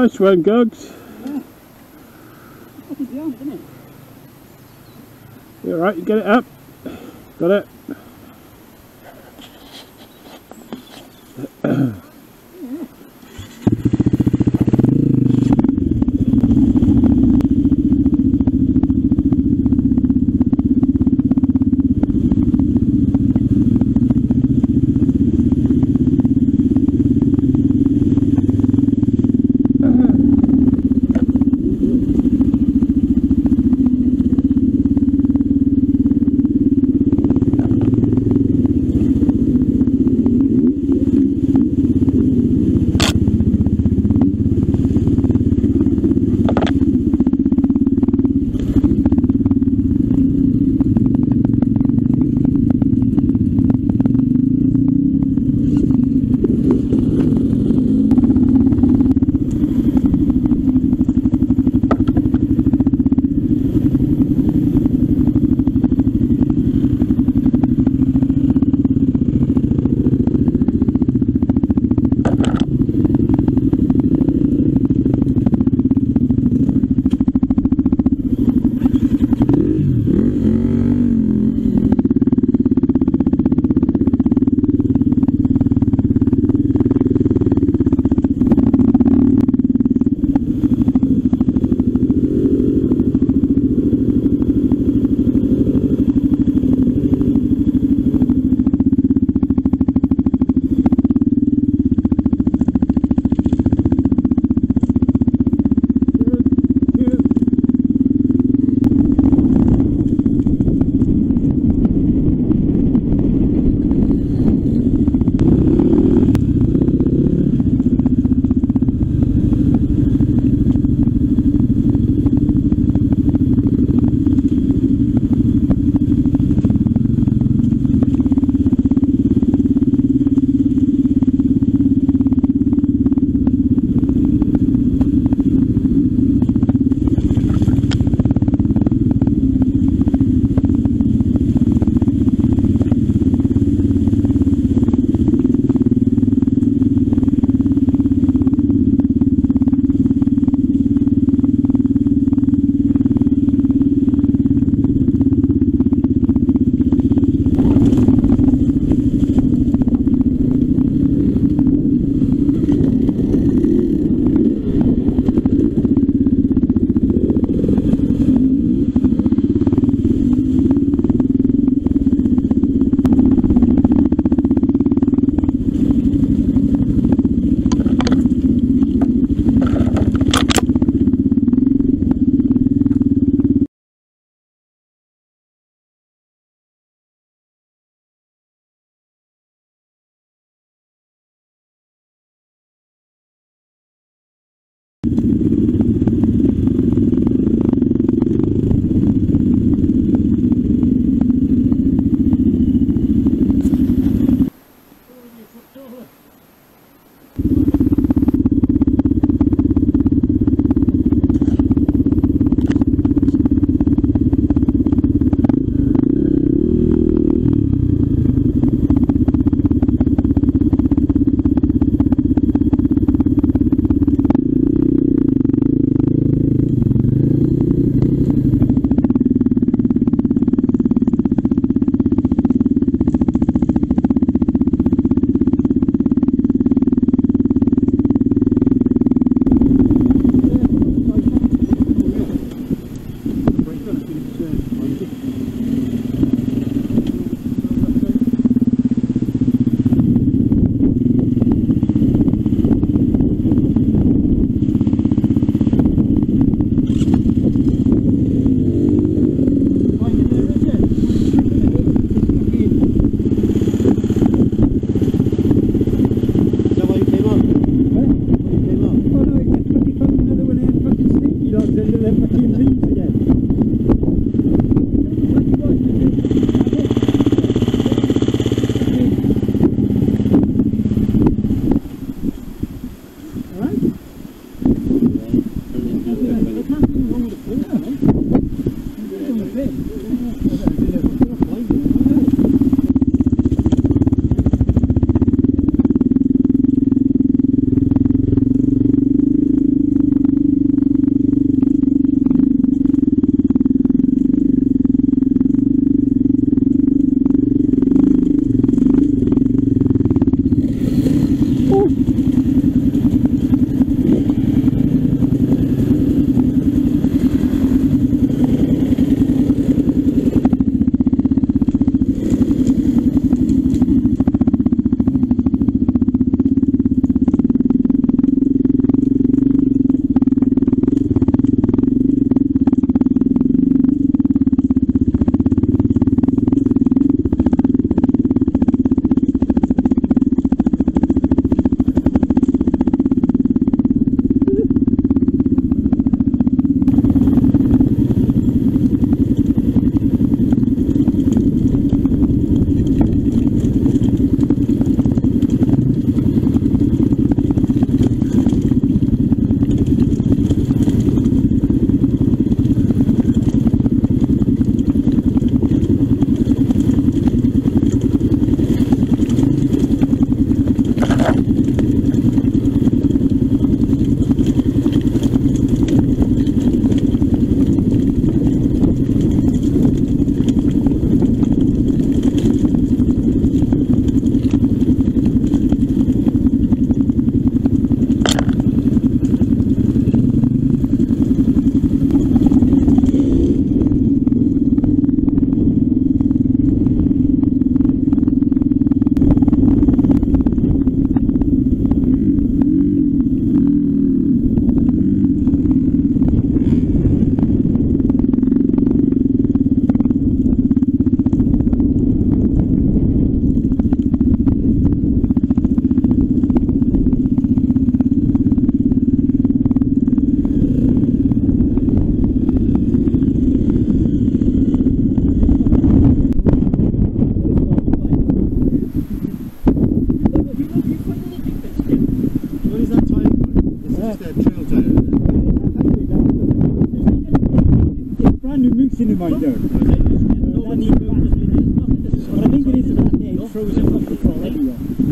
Nice one, Gugs. It? You alright? You get it up? Got it?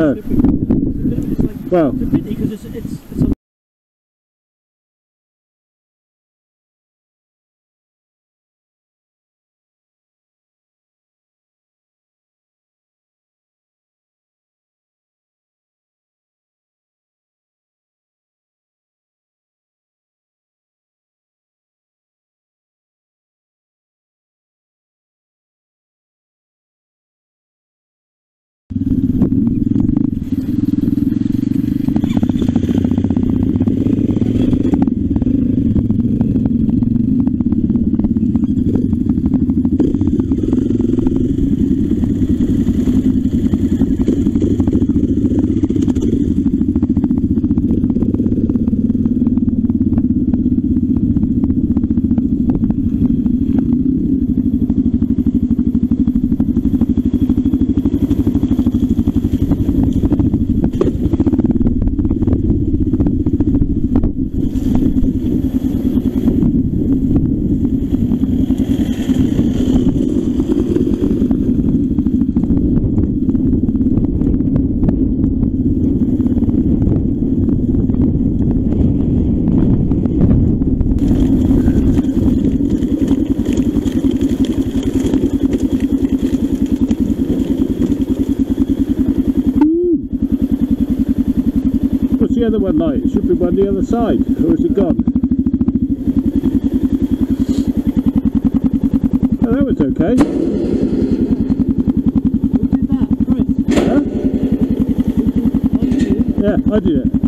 anyway. No. It's like, Well, it's a pity because it's, it's, it's a what's the other one like? It should be one the other side, or is it gone? Oh, that was okay. Who did that? Chris? Huh? Did? Yeah, I did it.